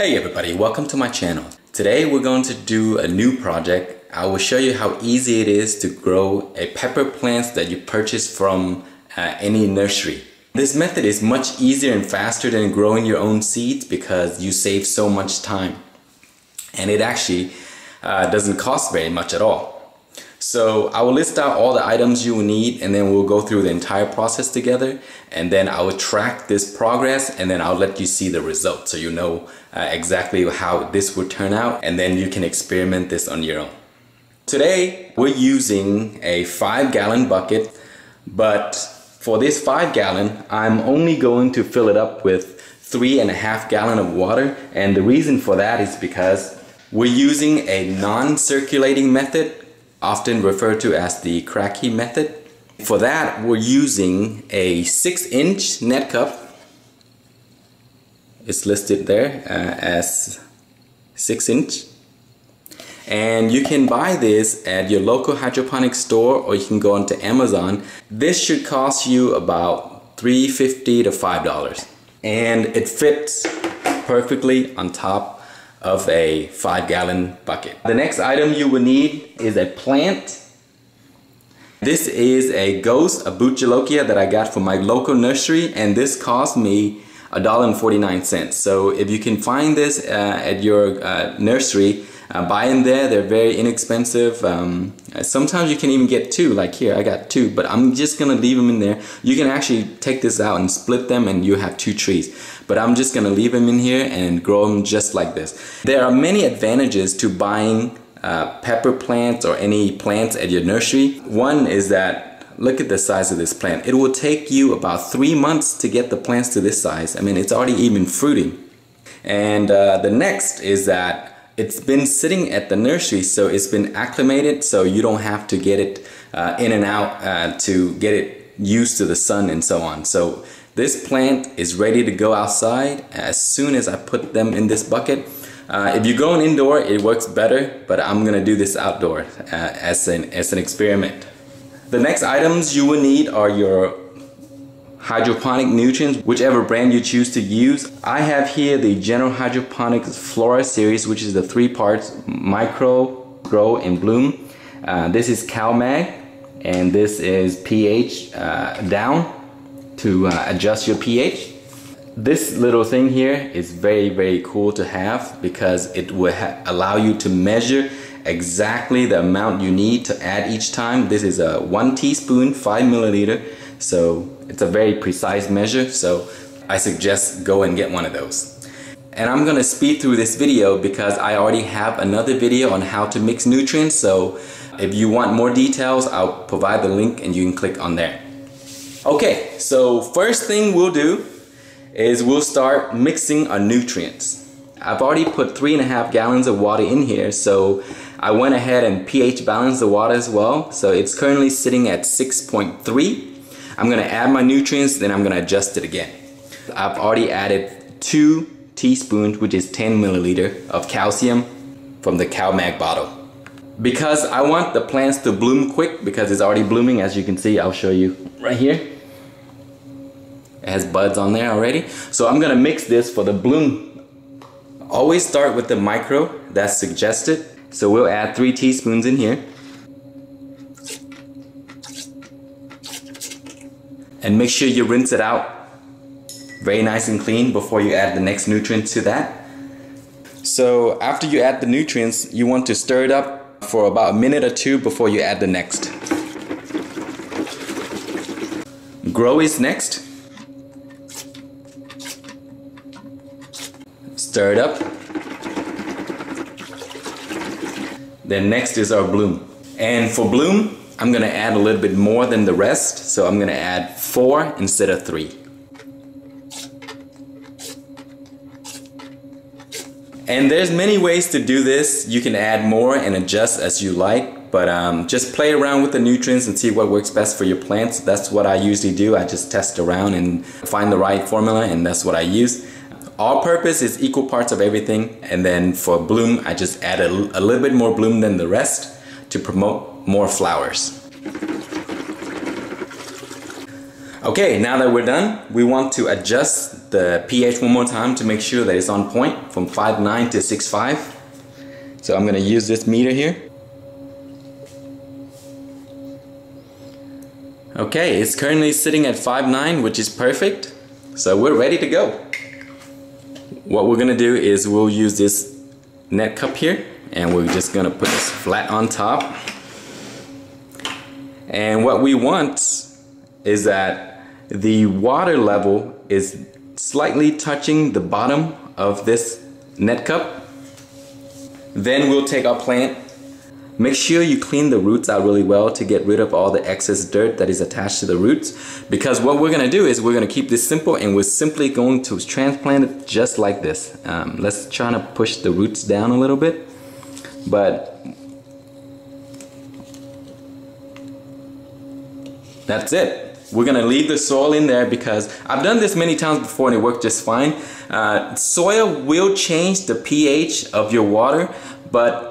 Hey everybody, welcome to my channel. Today we're going to do a new project. I will show you how easy it is to grow a pepper plant that you purchase from uh, any nursery. This method is much easier and faster than growing your own seeds because you save so much time. And it actually uh, doesn't cost very much at all. So I will list out all the items you will need and then we'll go through the entire process together and then I will track this progress and then I'll let you see the results so you know uh, exactly how this would turn out and then you can experiment this on your own. Today we're using a five gallon bucket but for this five gallon I'm only going to fill it up with three and a half gallon of water and the reason for that is because we're using a non-circulating method often referred to as the Kratky method. For that, we're using a 6 inch net cup. It's listed there uh, as 6 inch. And you can buy this at your local hydroponic store or you can go onto Amazon. This should cost you about $3.50 to $5. And it fits perfectly on top of a five gallon bucket. The next item you will need is a plant. This is a ghost, a Bhut Jolokia that I got from my local nursery and this cost me $1.49. So if you can find this uh, at your uh, nursery, uh, buy in there. They're very inexpensive. Um, sometimes you can even get two, like here, I got two, but I'm just gonna leave them in there. You can actually take this out and split them and you have two trees. But I'm just gonna leave them in here and grow them just like this. There are many advantages to buying uh, pepper plants or any plants at your nursery. One is that look at the size of this plant. It will take you about three months to get the plants to this size. I mean, it's already even fruiting. And uh, the next is that it's been sitting at the nursery so it's been acclimated so you don't have to get it uh, in and out uh, to get it used to the sun and so on so this plant is ready to go outside as soon as I put them in this bucket uh, if you're going indoor it works better but I'm gonna do this outdoor uh, as an as an experiment the next items you will need are your hydroponic nutrients, whichever brand you choose to use. I have here the General Hydroponics Flora series, which is the three parts, micro, grow, and bloom. Uh, this is CalMag, and this is pH uh, down to uh, adjust your pH. This little thing here is very, very cool to have because it will allow you to measure exactly the amount you need to add each time. This is a one teaspoon, five milliliter. So it's a very precise measure, so I suggest go and get one of those. And I'm gonna speed through this video because I already have another video on how to mix nutrients, so if you want more details, I'll provide the link and you can click on there. Okay, so first thing we'll do is we'll start mixing our nutrients. I've already put three and a half gallons of water in here, so I went ahead and pH balanced the water as well. So it's currently sitting at 6.3 I'm gonna add my nutrients, then I'm gonna adjust it again. I've already added two teaspoons, which is 10 milliliter of calcium from the CalMag bottle. Because I want the plants to bloom quick, because it's already blooming, as you can see, I'll show you right here. It has buds on there already. So I'm gonna mix this for the bloom. Always start with the micro, that's suggested. So we'll add three teaspoons in here. and make sure you rinse it out very nice and clean before you add the next nutrient to that. So after you add the nutrients, you want to stir it up for about a minute or two before you add the next. Grow is next. Stir it up. Then next is our bloom. And for bloom, I'm gonna add a little bit more than the rest, so I'm gonna add four instead of three. And there's many ways to do this. You can add more and adjust as you like, but um, just play around with the nutrients and see what works best for your plants. That's what I usually do. I just test around and find the right formula and that's what I use. All purpose is equal parts of everything and then for bloom I just add a, a little bit more bloom than the rest to promote more flowers. Okay, now that we're done, we want to adjust the pH one more time to make sure that it's on point from 5.9 to 6.5. So I'm gonna use this meter here. Okay, it's currently sitting at 5.9 which is perfect. So we're ready to go. What we're gonna do is we'll use this net cup here and we're just gonna put this flat on top. And what we want is that the water level is slightly touching the bottom of this net cup. Then we'll take our plant. Make sure you clean the roots out really well to get rid of all the excess dirt that is attached to the roots. Because what we're gonna do is we're gonna keep this simple and we're simply going to transplant it just like this. Um, let's try to push the roots down a little bit. But that's it we're gonna leave the soil in there because I've done this many times before and it worked just fine. Uh, soil will change the pH of your water, but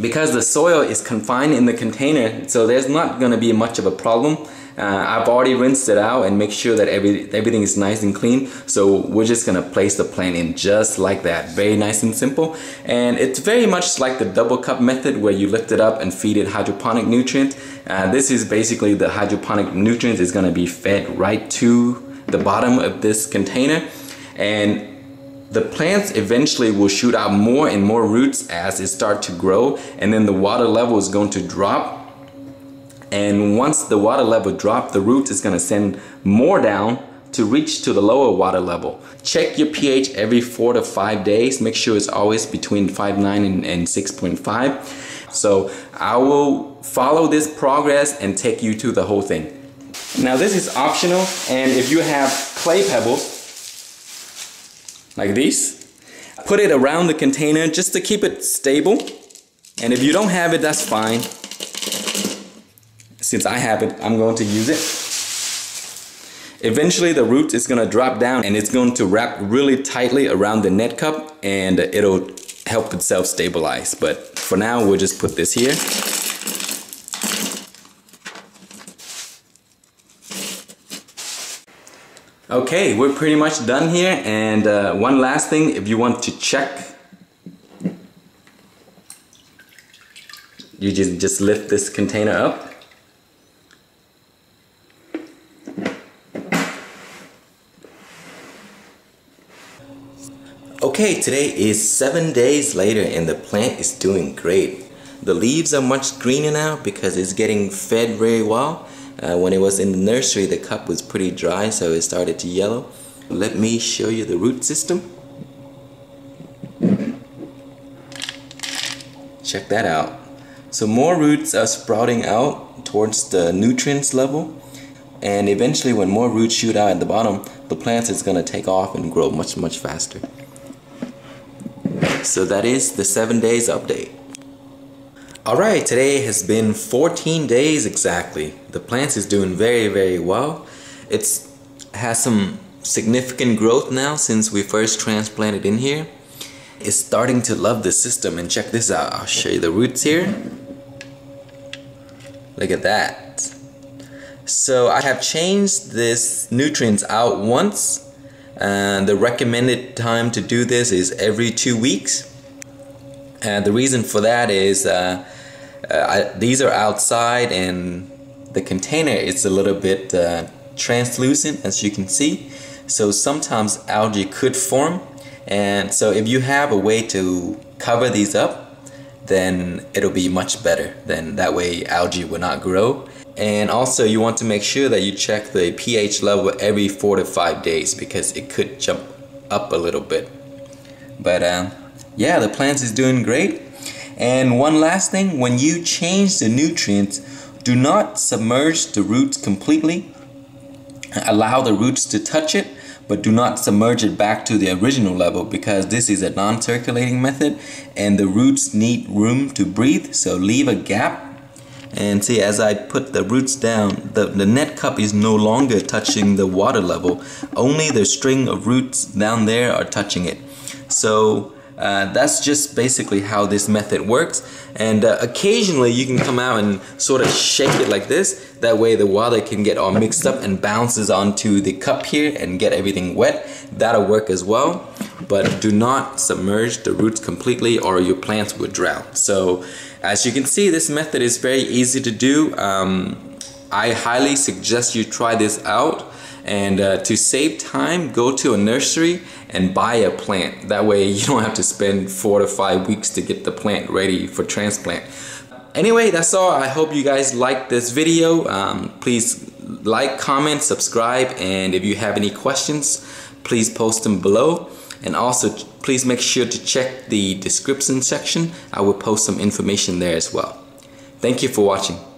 because the soil is confined in the container, so there's not gonna be much of a problem. Uh, I've already rinsed it out and make sure that every, everything is nice and clean. So we're just gonna place the plant in just like that. Very nice and simple. And it's very much like the double cup method where you lift it up and feed it hydroponic nutrients. Uh, this is basically the hydroponic nutrients is gonna be fed right to the bottom of this container. And the plants eventually will shoot out more and more roots as it start to grow and then the water level is going to drop and once the water level drop the root is going to send more down to reach to the lower water level. Check your pH every four to five days. Make sure it's always between 5.9 and, and 6.5. So I will follow this progress and take you to the whole thing. Now this is optional and if you have clay pebbles like these, put it around the container just to keep it stable. And if you don't have it, that's fine since I have it, I'm going to use it. Eventually the root is gonna drop down and it's going to wrap really tightly around the net cup and it'll help itself stabilize. But for now, we'll just put this here. Okay, we're pretty much done here. And uh, one last thing, if you want to check, you just, just lift this container up Okay, today is seven days later and the plant is doing great. The leaves are much greener now because it's getting fed very well. Uh, when it was in the nursery, the cup was pretty dry, so it started to yellow. Let me show you the root system. Check that out. So more roots are sprouting out towards the nutrients level and eventually when more roots shoot out at the bottom, the plant is going to take off and grow much, much faster. So that is the 7 days update. Alright, today has been 14 days exactly. The plant is doing very, very well. It's has some significant growth now since we first transplanted in here. It's starting to love the system and check this out. I'll show you the roots here. Look at that. So I have changed this nutrients out once and the recommended time to do this is every two weeks and the reason for that is uh, uh, I, these are outside and the container is a little bit uh, translucent as you can see. So sometimes algae could form. And so if you have a way to cover these up then it'll be much better then that way algae will not grow. And also you want to make sure that you check the pH level every four to five days because it could jump up a little bit. But uh, yeah, the plants is doing great. And one last thing, when you change the nutrients, do not submerge the roots completely. Allow the roots to touch it, but do not submerge it back to the original level because this is a non-circulating method and the roots need room to breathe. So leave a gap and see as I put the roots down the, the net cup is no longer touching the water level only the string of roots down there are touching it so uh, that's just basically how this method works. And uh, occasionally you can come out and sort of shake it like this. That way the water can get all mixed up and bounces onto the cup here and get everything wet. That'll work as well. But do not submerge the roots completely or your plants will drown. So as you can see this method is very easy to do. Um, I highly suggest you try this out and uh, to save time go to a nursery and buy a plant. That way you don't have to spend four to five weeks to get the plant ready for transplant. Anyway that's all. I hope you guys like this video. Um, please like comment subscribe and if you have any questions please post them below. And also please make sure to check the description section. I will post some information there as well. Thank you for watching